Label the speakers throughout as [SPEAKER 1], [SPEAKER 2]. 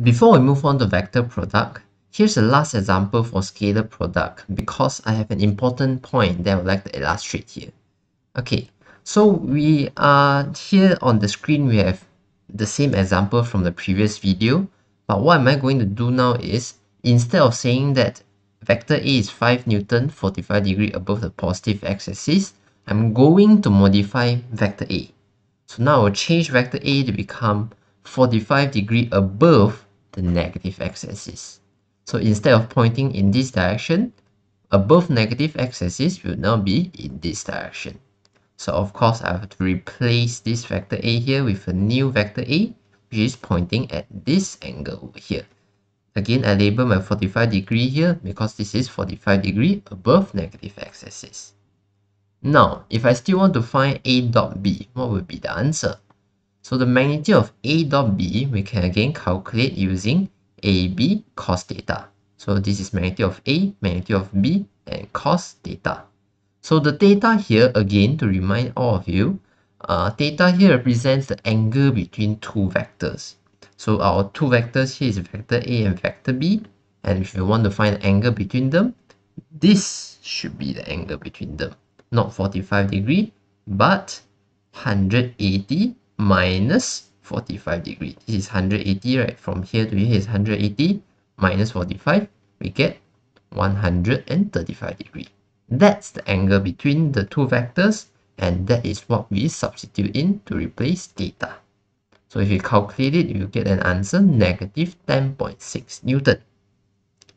[SPEAKER 1] Before we move on to vector product, here's the last example for scalar product because I have an important point that I would like to illustrate here. Okay, so we are here on the screen, we have the same example from the previous video, but what am I going to do now is, instead of saying that vector A is 5 Newton 45 degree above the positive x-axis, I'm going to modify vector A. So now I'll change vector A to become 45 degree above the negative x-axis. So instead of pointing in this direction, above negative x-axis will now be in this direction. So of course I have to replace this vector A here with a new vector A which is pointing at this angle over here. Again, I label my 45 degree here because this is 45 degree above negative x-axis. Now, if I still want to find A dot B, what would be the answer? So the magnitude of A dot B, we can again calculate using AB cos theta. So this is magnitude of A, magnitude of B, and cos theta. So the theta here, again, to remind all of you, uh, theta here represents the angle between two vectors. So our two vectors here is vector A and vector B. And if you want to find the angle between them, this should be the angle between them not 45 degree but 180 minus 45 degree this is 180 right? From here to here is 180 minus 45 we get 135 degree that's the angle between the two vectors and that is what we substitute in to replace theta. So if you calculate it you get an answer negative 10.6 newton.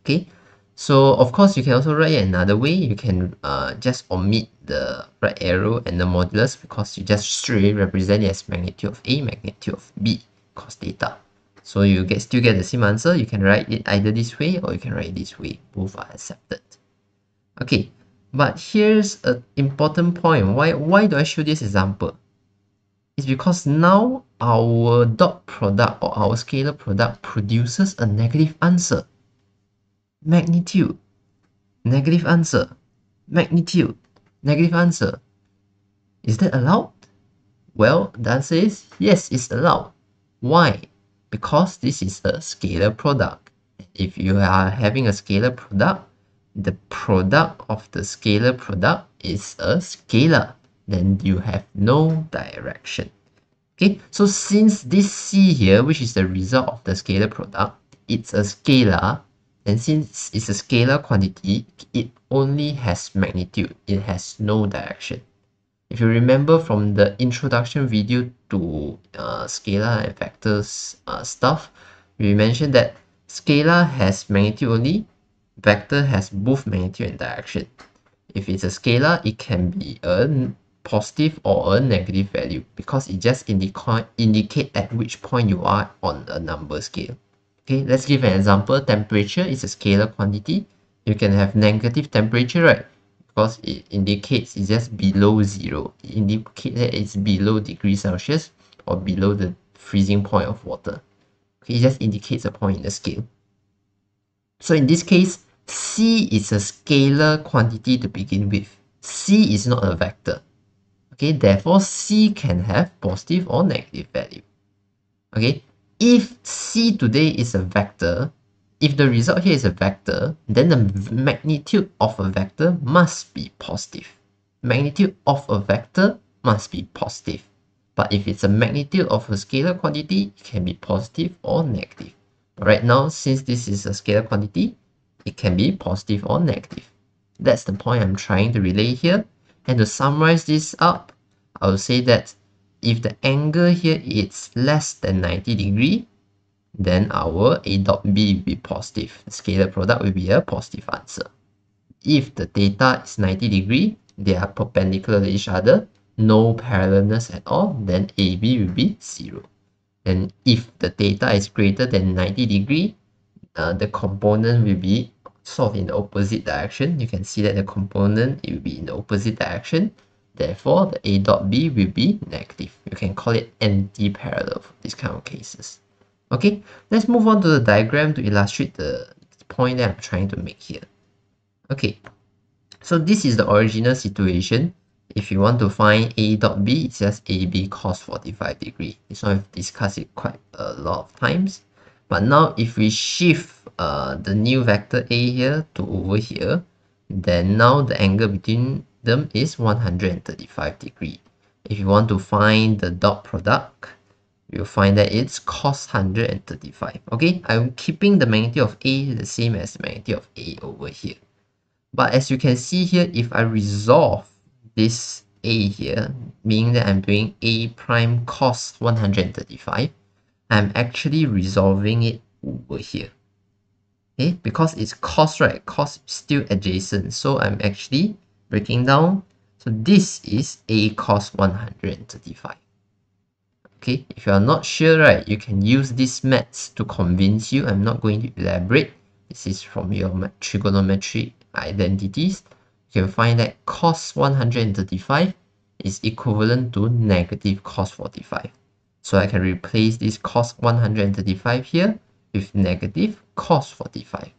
[SPEAKER 1] Okay so of course you can also write it another way. You can uh, just omit the right arrow and the modulus because you just straight represent it as magnitude of A magnitude of B cos theta. So you get still get the same answer. You can write it either this way or you can write it this way. Both are accepted. Okay but here's an important point. Why why do I show this example? It's because now our dot product or our scalar product produces a negative answer magnitude. Negative answer. Magnitude. Negative answer. Is that allowed? Well the answer is yes it's allowed. Why? Because this is a scalar product. If you are having a scalar product the product of the scalar product is a scalar. Then you have no direction. Okay so since this c here which is the result of the scalar product it's a scalar and since it's a scalar quantity, it only has magnitude, it has no direction. If you remember from the introduction video to uh, scalar and vectors uh, stuff, we mentioned that scalar has magnitude only, vector has both magnitude and direction. If it's a scalar, it can be a positive or a negative value because it just indica indicate at which point you are on a number scale. Okay, let's give an example. Temperature is a scalar quantity. You can have negative temperature, right? Because it indicates it's just below zero. It indicates that it's below degrees Celsius or below the freezing point of water. Okay, it just indicates a point in the scale. So in this case, C is a scalar quantity to begin with. C is not a vector. Okay, therefore C can have positive or negative value. Okay, if C today is a vector, if the result here is a vector, then the magnitude of a vector must be positive. Magnitude of a vector must be positive. But if it's a magnitude of a scalar quantity, it can be positive or negative. But right now, since this is a scalar quantity, it can be positive or negative. That's the point I'm trying to relay here. And to summarize this up, I will say that if the angle here is less than 90 degree, then our A dot B will be positive. The scalar product will be a positive answer. If the theta is 90 degree, they are perpendicular to each other, no parallelness at all, then AB will be 0. And if the theta is greater than 90 degree, uh, the component will be sort of in the opposite direction. You can see that the component it will be in the opposite direction Therefore, the A dot B will be negative. You can call it anti-parallel for these kind of cases. Okay, let's move on to the diagram to illustrate the point that I'm trying to make here. Okay, so this is the original situation. If you want to find A dot B, it's just AB cos 45 degree. One we've discussed it quite a lot of times. but now if we shift uh, the new vector a here to over here then now the angle between them is 135 degree. If you want to find the dot product you'll find that it's cos 135 okay i'm keeping the magnitude of a the same as the magnitude of a over here. But as you can see here if i resolve this a here meaning that i'm doing a prime cos 135 i'm actually resolving it over here. Okay because it's cos right cos still adjacent. So i'm actually breaking down. So this is a cos 135 okay if you are not sure right you can use this maths to convince you. I'm not going to elaborate. This is from your trigonometry identities. You can find that cos 135 is equivalent to negative cos 45 so i can replace this cos 135 here with negative cos 45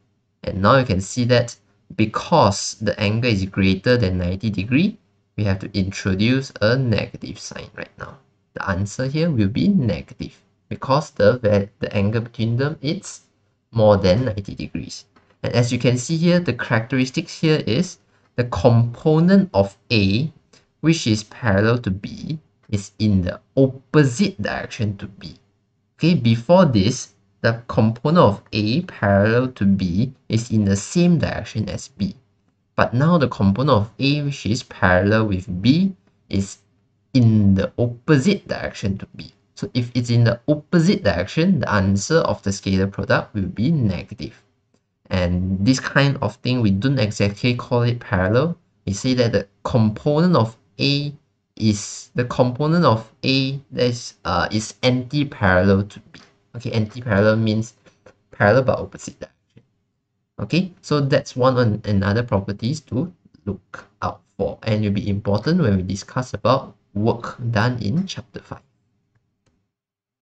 [SPEAKER 1] and now you can see that because the angle is greater than 90 degree we have to introduce a negative sign right now the answer here will be negative because the, the angle between them is more than 90 degrees. And as you can see here, the characteristics here is the component of A, which is parallel to B, is in the opposite direction to B. Okay, before this, the component of A parallel to B is in the same direction as B. But now the component of A which is parallel with B is in the opposite direction to B. So if it's in the opposite direction, the answer of the scalar product will be negative. And this kind of thing, we don't exactly call it parallel. We say that the component of A is the component of A that is, uh, is anti-parallel to B. Okay, anti-parallel means parallel but opposite direction. Okay, so that's one on another properties to look out for and will be important when we discuss about work done in chapter 5.